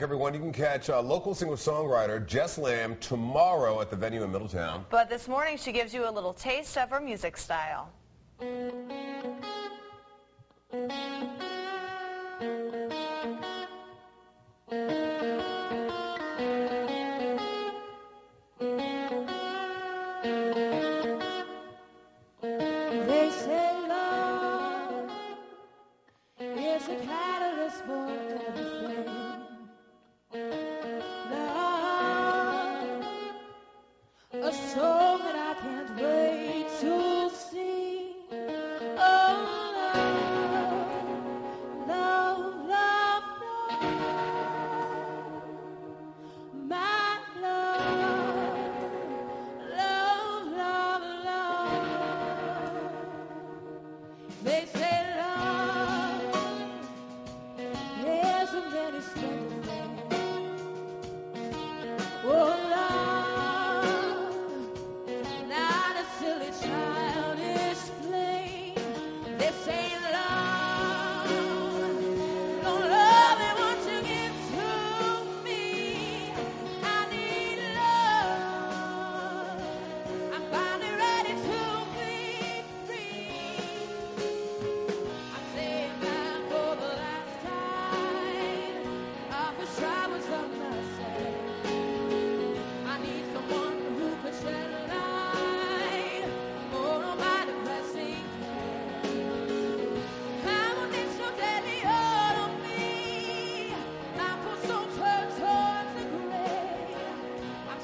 back, everyone. You can catch uh, local singer-songwriter Jess Lamb tomorrow at the venue in Middletown. But this morning, she gives you a little taste of her music style. that is true.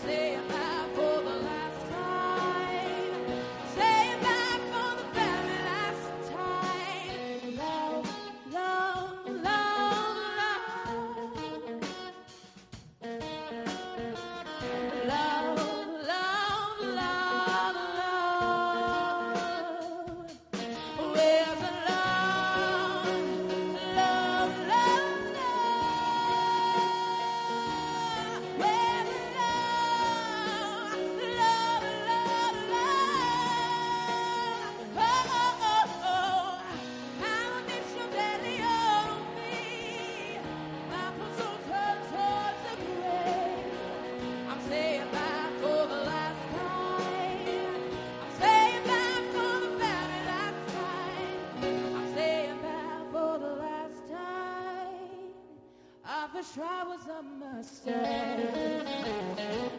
say wish I was a Mustang.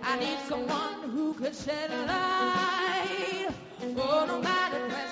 I need someone who could shed light. Oh, no matter